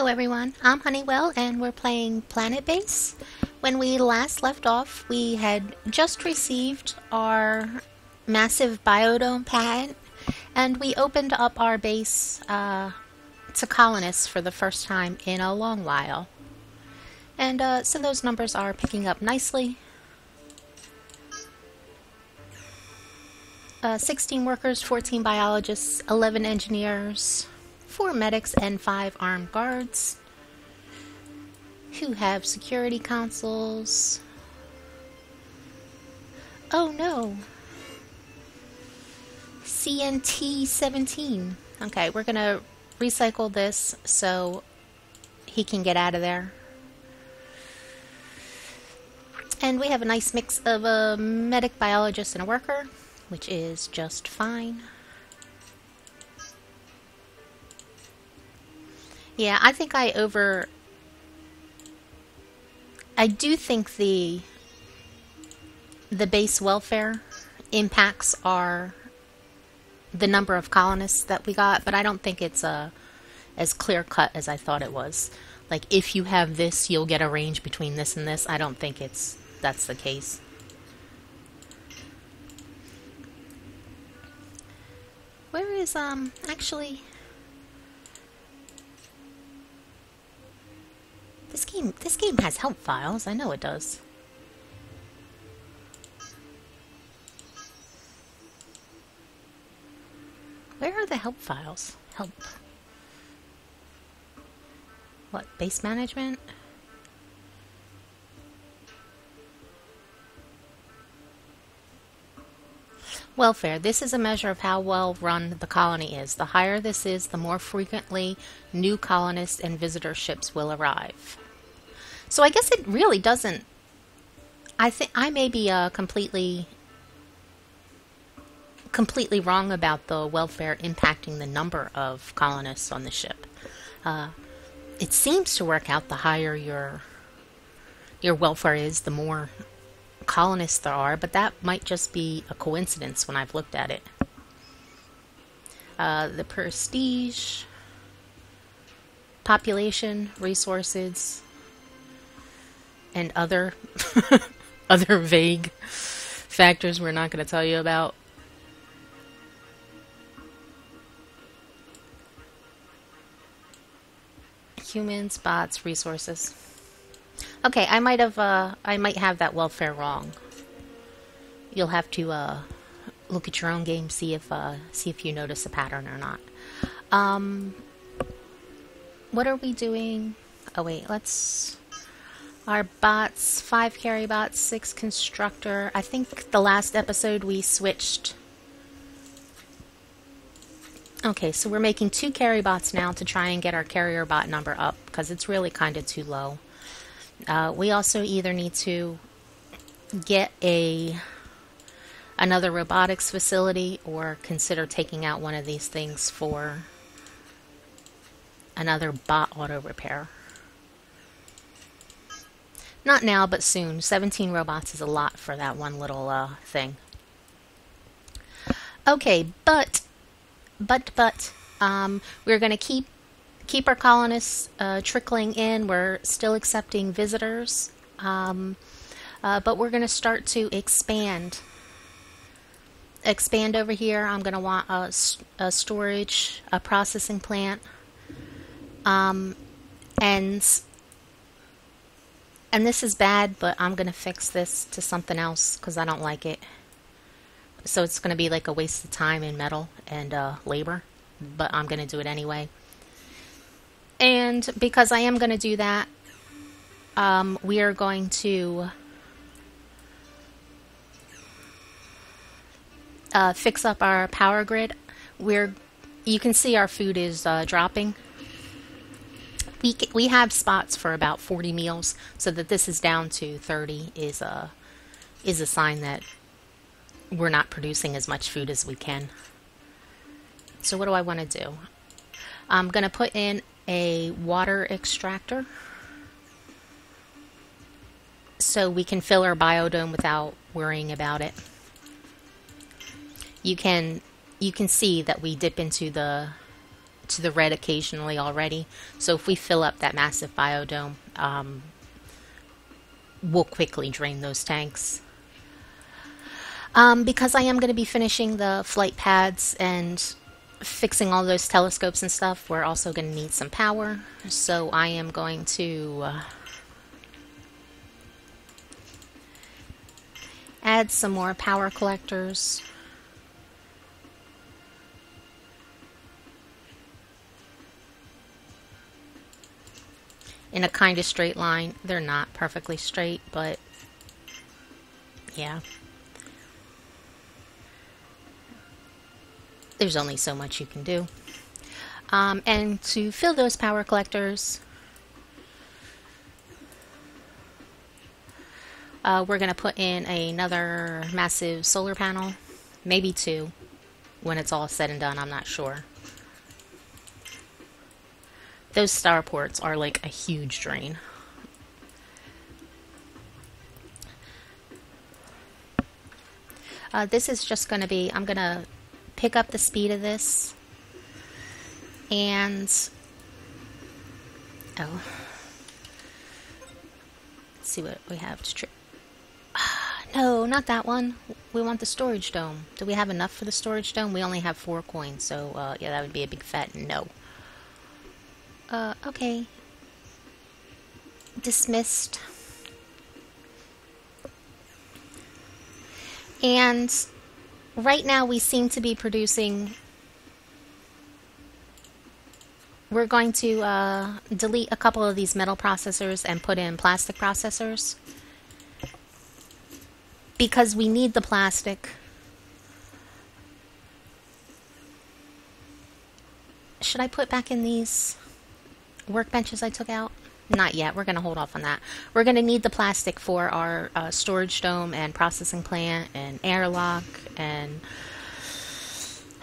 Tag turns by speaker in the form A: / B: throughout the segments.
A: Hello everyone, I'm Honeywell and we're playing Planetbase. When we last left off, we had just received our massive biodome patent and we opened up our base uh, to colonists for the first time in a long while. And uh, so those numbers are picking up nicely. Uh, 16 workers, 14 biologists, 11 engineers, 4 medics, and 5 armed guards who have security consoles. Oh no! CNT 17. Okay, we're gonna recycle this so he can get out of there. And we have a nice mix of a medic, biologist, and a worker, which is just fine. Yeah, I think I over... I do think the the base welfare impacts are the number of colonists that we got, but I don't think it's a as clear cut as I thought it was. Like if you have this, you'll get a range between this and this. I don't think it's that's the case. Where is um actually This game this game has help files. I know it does. Where are the help files? Help. What, base management? Welfare. This is a measure of how well run the colony is. The higher this is, the more frequently new colonists and visitor ships will arrive. So I guess it really doesn't. I think I may be uh, completely completely wrong about the welfare impacting the number of colonists on the ship. Uh, it seems to work out the higher your your welfare is, the more colonists there are, but that might just be a coincidence when I've looked at it. Uh, the prestige, population, resources, and other other vague factors we're not going to tell you about. Humans, bots, resources. Okay, I might have uh, I might have that welfare wrong. You'll have to uh, look at your own game, see if uh, see if you notice a pattern or not. Um, what are we doing? Oh wait, let's. Our bots, five carry bots, six constructor. I think the last episode we switched Okay, so we're making two carry bots now to try and get our carrier bot number up because it's really kind of too low. Uh, we also either need to get a another robotics facility or consider taking out one of these things for another bot auto repair. Not now, but soon. 17 robots is a lot for that one little uh, thing. Okay, but but but um, we're going to keep keep our colonists uh, trickling in. We're still accepting visitors, um, uh, but we're going to start to expand. Expand over here. I'm going to want a, a, storage, a processing plant, um, and and this is bad, but I'm going to fix this to something else because I don't like it so it's going to be like a waste of time and metal and uh, labor, but I'm going to do it anyway. And because I am going to do that, um, we are going to uh, fix up our power grid. We're, you can see our food is uh, dropping. We, we have spots for about 40 meals, so that this is down to 30 is a, is a sign that we're not producing as much food as we can. So what do I want to do? I'm going to put in a water extractor so we can fill our biodome without worrying about it. You can you can see that we dip into the to the red occasionally already. So if we fill up that massive biodome, um, we'll quickly drain those tanks. Um, because I am going to be finishing the flight pads and fixing all those telescopes and stuff, we're also going to need some power. So I am going to uh, add some more power collectors. In a kind of straight line. They're not perfectly straight, but yeah. There's only so much you can do. Um, and to fill those power collectors, uh, we're going to put in another massive solar panel, maybe two, when it's all said and done, I'm not sure. Those starports are like a huge drain. Uh, this is just going to be, I'm going to pick up the speed of this. And oh, let's see what we have to trip. no, not that one. We want the storage dome. Do we have enough for the storage dome? We only have four coins, so uh, yeah, that would be a big fat no. Uh, okay. Dismissed. And right now we seem to be producing we're going to uh, delete a couple of these metal processors and put in plastic processors. Because we need the plastic. Should I put back in these workbenches I took out not yet. We're going to hold off on that. We're going to need the plastic for our uh, storage dome and processing plant and airlock and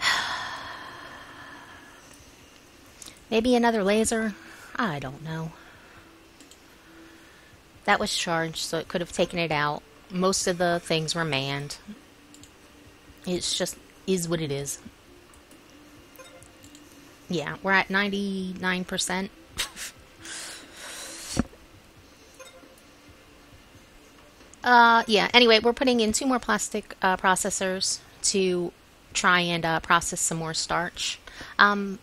A: maybe another laser. I don't know. That was charged, so it could have taken it out. Most of the things were manned. It's just is what it is. Yeah, we're at 99%. Uh, yeah, anyway, we're putting in two more plastic uh, processors to try and uh, process some more starch. Um,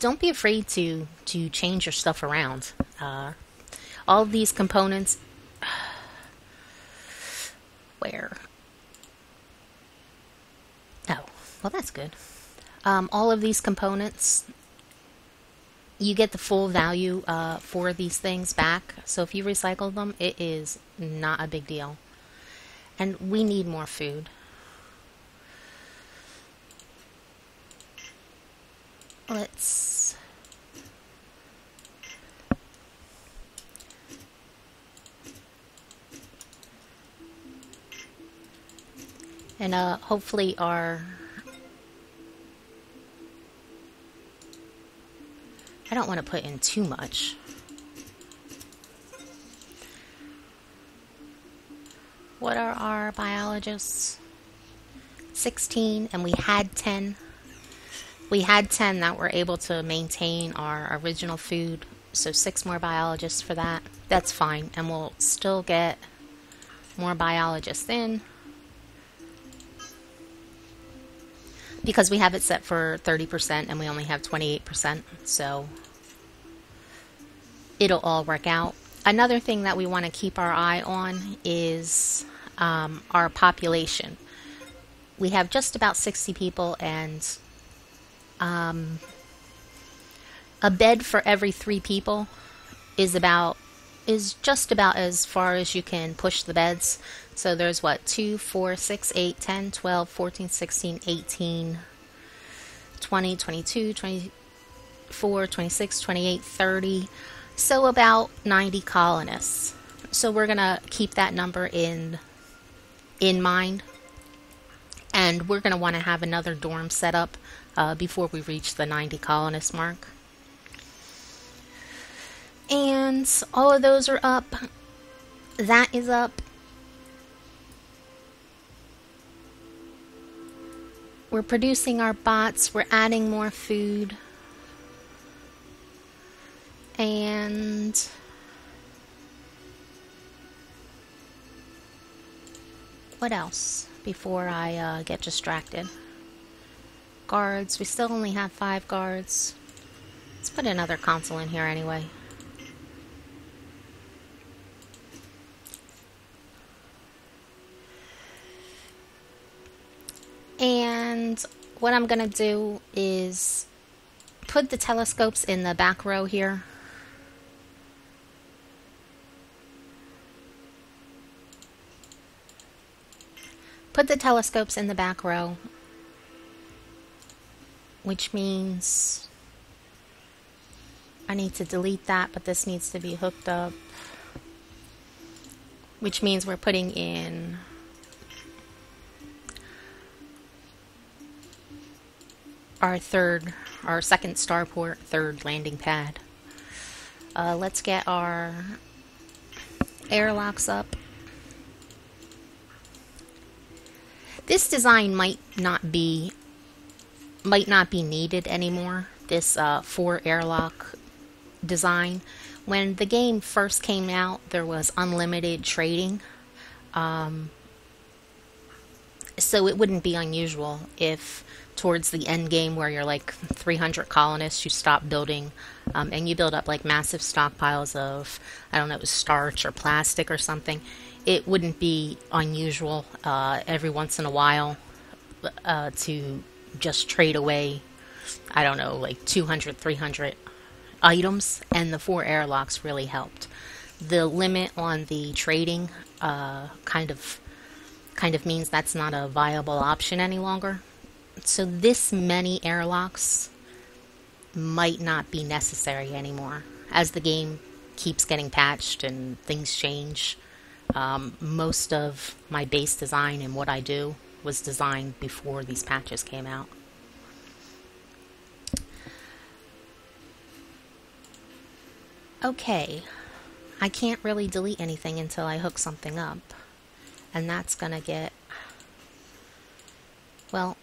A: don't be afraid to, to change your stuff around. Uh, all these components... Where? Oh, well that's good. Um, all of these components you get the full value uh, for these things back. So if you recycle them, it is not a big deal. And we need more food. Let's... And uh, hopefully our I don't want to put in too much. What are our biologists? 16, and we had 10. We had 10 that were able to maintain our original food, so six more biologists for that. That's fine, and we'll still get more biologists in. Because we have it set for 30% and we only have 28%, so it'll all work out. Another thing that we want to keep our eye on is um, our population. We have just about 60 people and um, a bed for every three people is about is just about as far as you can push the beds. So there's what, 2, 4, 6, 8, 10, 12, 14, 16, 18, 20, 22, 24, 26, 28, 30. So about 90 colonists. So we're going to keep that number in in mind. And we're going to want to have another dorm set up uh, before we reach the 90 colonist mark. And all of those are up. That is up. We're producing our bots. We're adding more food. And what else before I uh, get distracted? Guards. We still only have five guards. Let's put another console in here anyway. And what I'm going to do is put the telescopes in the back row here. Put the telescopes in the back row, which means I need to delete that, but this needs to be hooked up, which means we're putting in our third, our second starport, third landing pad. Uh, let's get our airlocks up. This design might not be might not be needed anymore. This uh, four airlock design. When the game first came out, there was unlimited trading. Um, so it wouldn't be unusual if towards the end game where you're like 300 colonists, you stop building um, and you build up like massive stockpiles of, I don't know, starch or plastic or something. It wouldn't be unusual uh, every once in a while uh, to just trade away, I don't know, like 200, 300 items, and the four airlocks really helped. The limit on the trading uh, kind of kind of means that's not a viable option any longer. So this many airlocks might not be necessary anymore as the game keeps getting patched and things change. Um, most of my base design and what I do was designed before these patches came out. Okay, I can't really delete anything until I hook something up and that's gonna get well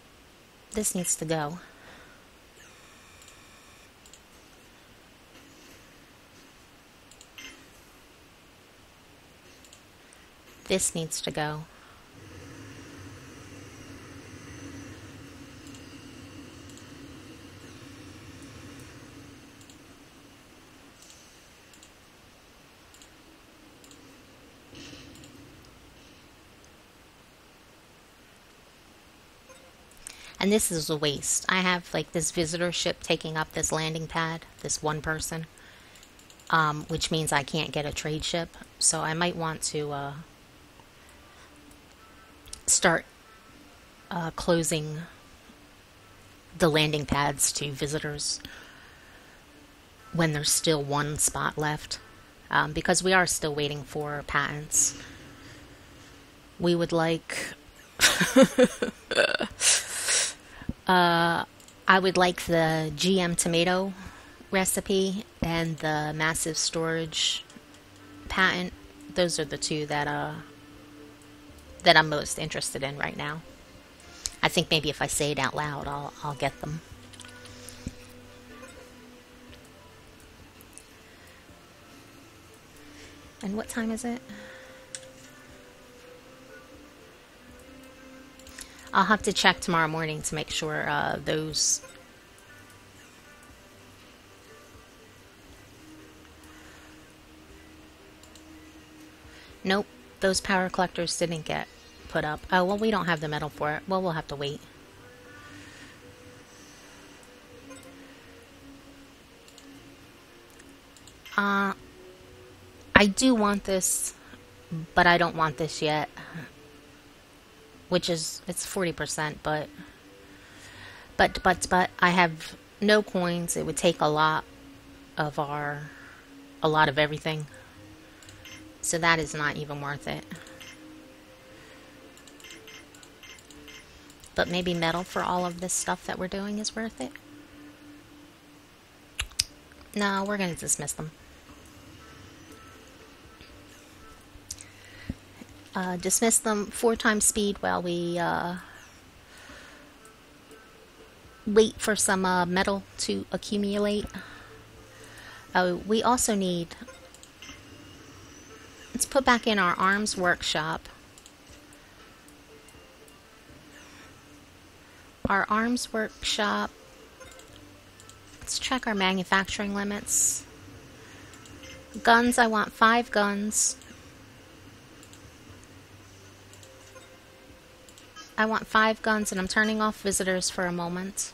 A: this needs to go. This needs to go And this is a waste. I have like this visitor ship taking up this landing pad, this one person, um, which means I can't get a trade ship. So I might want to uh, start uh, closing the landing pads to visitors when there's still one spot left. Um, because we are still waiting for patents. We would like Uh, I would like the GM tomato recipe and the massive storage patent. Those are the two that uh that I'm most interested in right now. I think maybe if I say it out loud, I'll I'll get them. And what time is it? I'll have to check tomorrow morning to make sure uh, those Nope, those power collectors didn't get put up. Oh, well, we don't have the metal for it. Well, we'll have to wait. Uh, I do want this, but I don't want this yet which is it's 40%, but but but but I have no coins. It would take a lot of our a lot of everything. So that is not even worth it. But maybe metal for all of this stuff that we're doing is worth it. No, we're going to dismiss them. Uh, dismiss them four times speed while we uh, wait for some uh, metal to accumulate. Oh, we also need. Let's put back in our arms workshop. Our arms workshop. Let's check our manufacturing limits. Guns, I want five guns. I want five guns and I'm turning off visitors for a moment.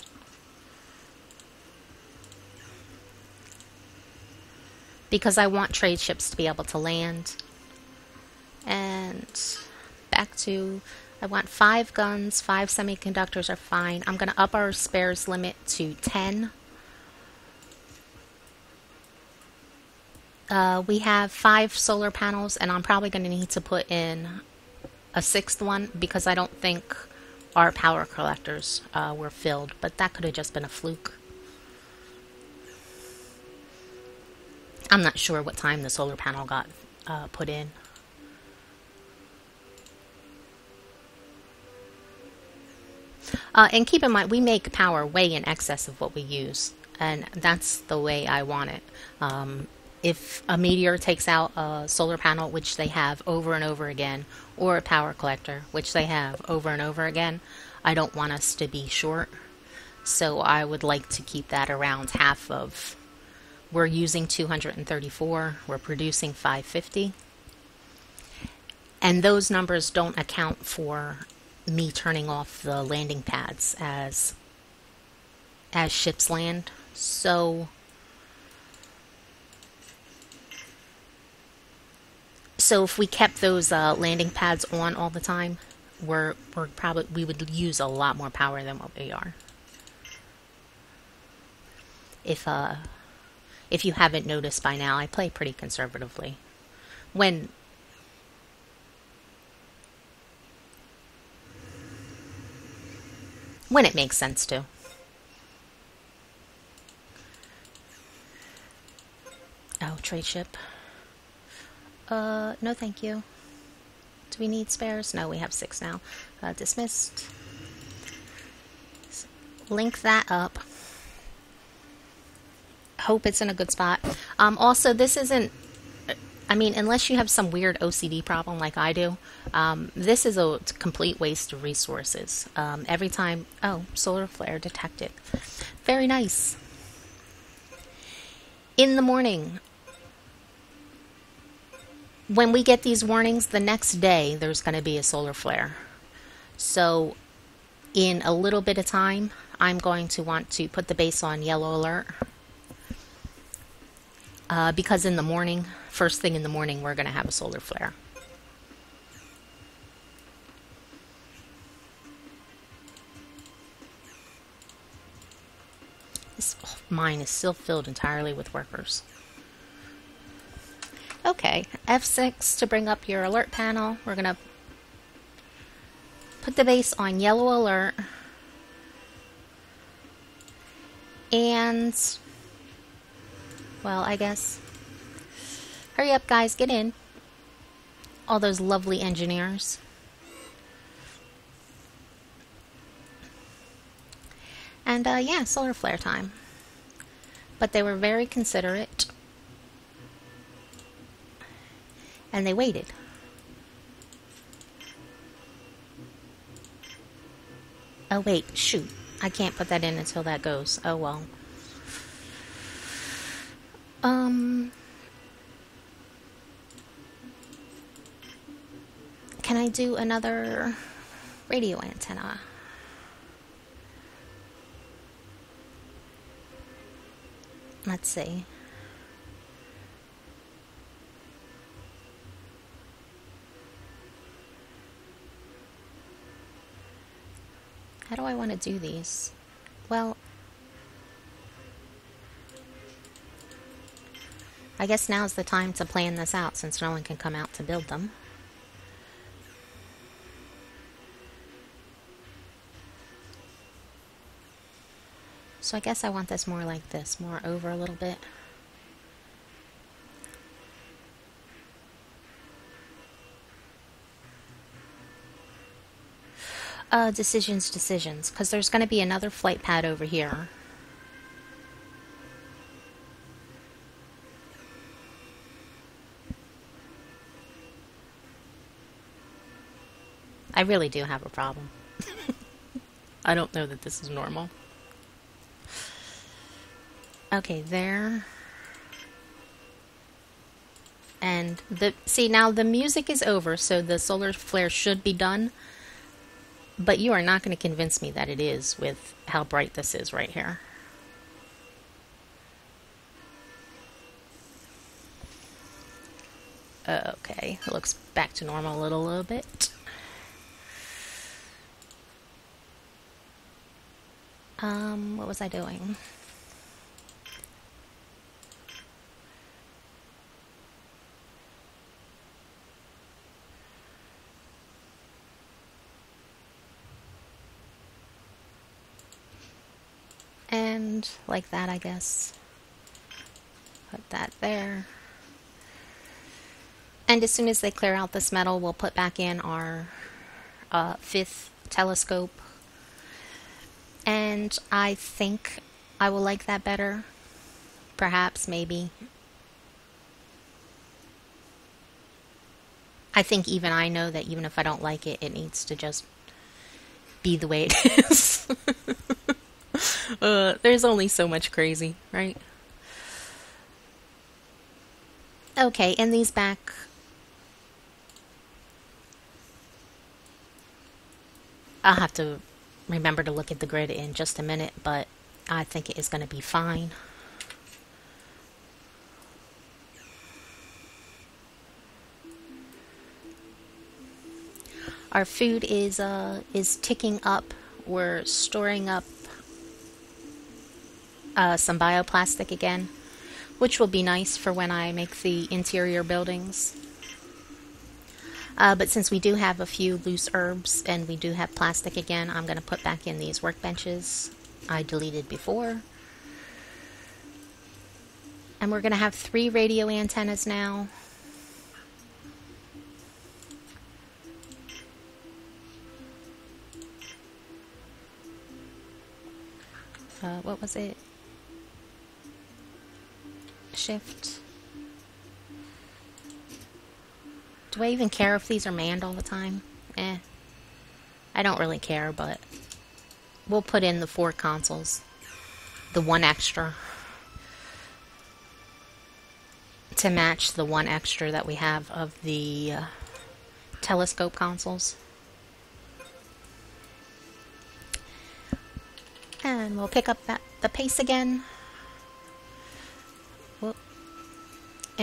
A: Because I want trade ships to be able to land. And back to, I want five guns, five semiconductors are fine. I'm going to up our spares limit to 10. Uh, we have five solar panels, and I'm probably going to need to put in a sixth one because I don't think our power collectors uh, were filled, but that could have just been a fluke. I'm not sure what time the solar panel got uh, put in. Uh, and keep in mind, we make power way in excess of what we use, and that's the way I want it. Um, if a meteor takes out a solar panel, which they have over and over again, or a power collector, which they have over and over again, I don't want us to be short. So I would like to keep that around half of. We're using 234, we're producing 550. And those numbers don't account for me turning off the landing pads as as ships land. So So if we kept those uh, landing pads on all the time, we're we're probably we would use a lot more power than what we are. If uh if you haven't noticed by now, I play pretty conservatively. When when it makes sense to. Oh, trade ship. Uh, no thank you. Do we need spares? No, we have six now. Uh, dismissed. Link that up. Hope it's in a good spot. Um, also, this isn't I mean, unless you have some weird OCD problem like I do, um, this is a complete waste of resources. Um, every time, oh, solar flare detected. Very nice. In the morning, when we get these warnings, the next day there's going to be a solar flare. So, in a little bit of time, I'm going to want to put the base on yellow alert. Uh, because in the morning, first thing in the morning, we're going to have a solar flare. This mine is still filled entirely with workers. Okay, F6 to bring up your alert panel. We're going to put the base on yellow alert. And, well, I guess, hurry up guys, get in. All those lovely engineers. And, uh, yeah, solar flare time. But they were very considerate. And they waited. Oh wait, shoot. I can't put that in until that goes. Oh well. Um Can I do another radio antenna? Let's see. Do I want to do these? Well, I guess now's the time to plan this out since no one can come out to build them. So I guess I want this more like this, more over a little bit. uh, decisions, decisions, because there's going to be another flight pad over here. I really do have a problem. I don't know that this is normal. Okay, there. And the see now the music is over, so the solar flare should be done. But you are not going to convince me that it is with how bright this is right here. Okay, it looks back to normal a little, little bit. Um, what was I doing? And like that, I guess. Put that there. And as soon as they clear out this metal, we'll put back in our uh, fifth telescope. And I think I will like that better. Perhaps, maybe. I think even I know that even if I don't like it, it needs to just be the way it is. uh, there's only so much crazy, right? Okay, and these back I'll have to remember to look at the grid in just a minute, but I think it is going to be fine. Our food is uh, is ticking up. We're storing up uh, some bioplastic again, which will be nice for when I make the interior buildings. Uh, but since we do have a few loose herbs and we do have plastic again, I'm going to put back in these workbenches I deleted before. And we're going to have three radio antennas now. Uh, what was it? Shift. Do I even care if these are manned all the time? Eh. I don't really care, but we'll put in the four consoles. The one extra. To match the one extra that we have of the uh, telescope consoles. And we'll pick up that the pace again.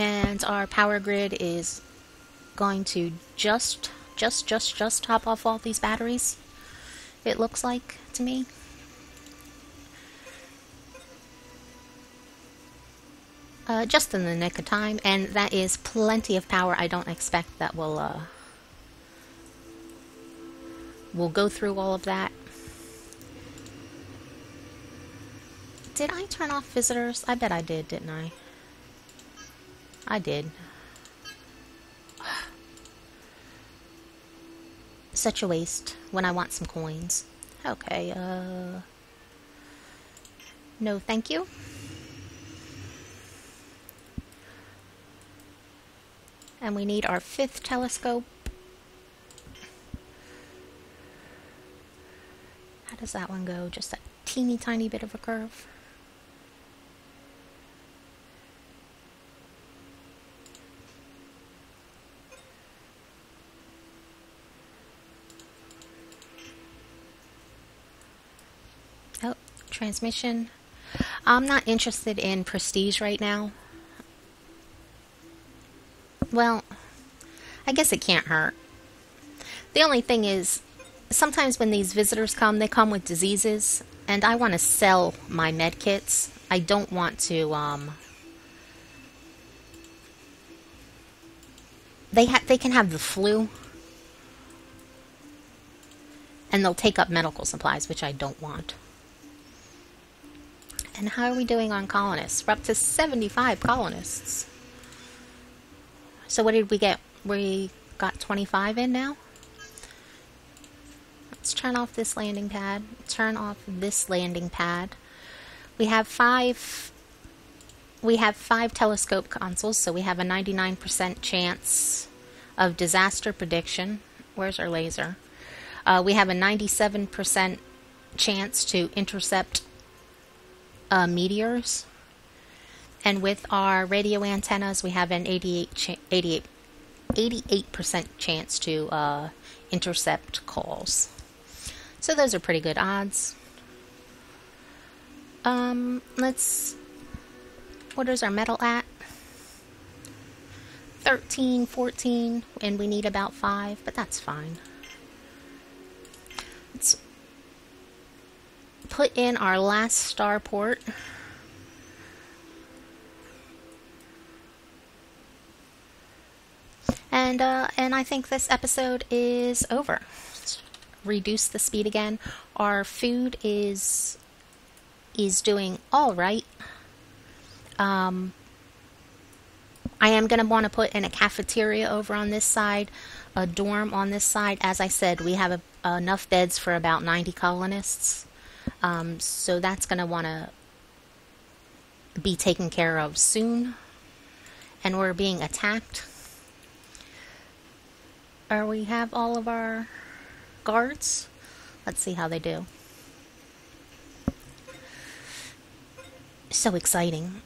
A: And our power grid is going to just, just, just, just top off all these batteries, it looks like to me. Uh, just in the nick of time, and that is plenty of power. I don't expect that will uh, we'll go through all of that. Did I turn off visitors? I bet I did, didn't I? I did. Such a waste when I want some coins. Okay, uh... No, thank you. And we need our fifth telescope. How does that one go? Just a teeny tiny bit of a curve. Transmission. I'm not interested in prestige right now. Well, I guess it can't hurt. The only thing is, sometimes when these visitors come, they come with diseases, and I want to sell my med kits. I don't want to, um... They, ha they can have the flu, and they'll take up medical supplies, which I don't want. And how are we doing on colonists? We're up to 75 colonists. So what did we get? We got 25 in now? Let's turn off this landing pad. Turn off this landing pad. We have five we have five telescope consoles, so we have a 99% chance of disaster prediction. Where's our laser? Uh, we have a 97% chance to intercept uh, meteors. And with our radio antennas, we have an 88, cha- 88, 88% chance to uh, intercept calls. So those are pretty good odds. Um, let's. What is our metal at? 13, 14, and we need about 5, but that's fine. Let's put in our last starport. And uh, and I think this episode is over. Reduce the speed again. Our food is is doing all right. Um, I am going to want to put in a cafeteria over on this side, a dorm on this side. As I said, we have a, enough beds for about 90 colonists. Um, so that's going to want to be taken care of soon. And we're being attacked. Or we have all of our guards. Let's see how they do. So exciting.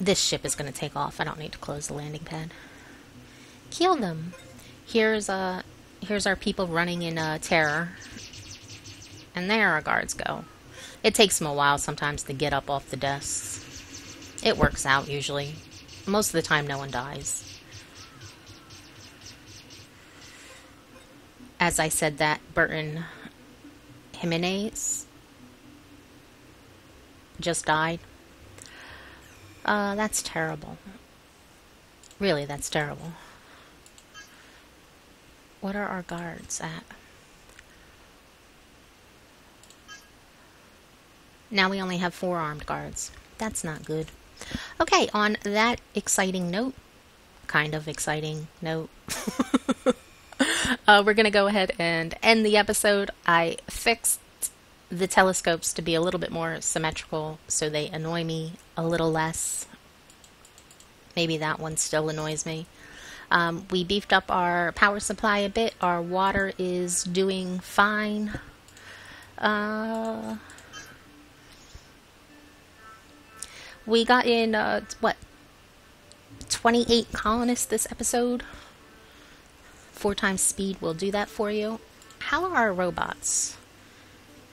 A: This ship is going to take off. I don't need to close the landing pad. Kill them. Here's uh here's our people running in uh, terror. And there our guards go. It takes them a while sometimes to get up off the desks. It works out usually. Most of the time no one dies. As I said that Burton Jimenez just died. Uh, that's terrible. Really, that's terrible. What are our guards at? Now we only have four armed guards. That's not good. Okay, on that exciting note, kind of exciting note, uh, we're going to go ahead and end the episode. I fixed the telescopes to be a little bit more symmetrical so they annoy me a little less. Maybe that one still annoys me. Um, we beefed up our power supply a bit. Our water is doing fine. Uh, we got in, uh, what, 28 colonists this episode. Four times speed will do that for you. How are our robots?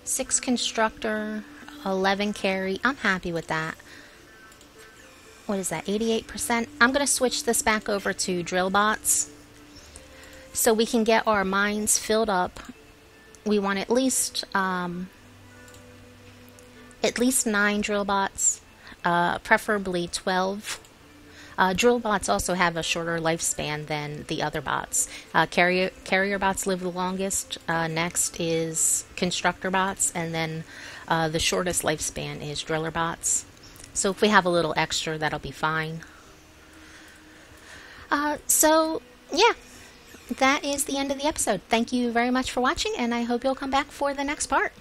A: six constructor, 11 carry. I'm happy with that. What is that, 88%? I'm going to switch this back over to drill bots so we can get our mines filled up. We want at least um, at least nine drill bots, uh, preferably 12 uh, drill bots also have a shorter lifespan than the other bots. Uh, carrier carrier bots live the longest. Uh, next is constructor bots, and then uh, the shortest lifespan is driller bots. So if we have a little extra, that'll be fine. Uh, so yeah, that is the end of the episode. Thank you very much for watching, and I hope you'll come back for the next part.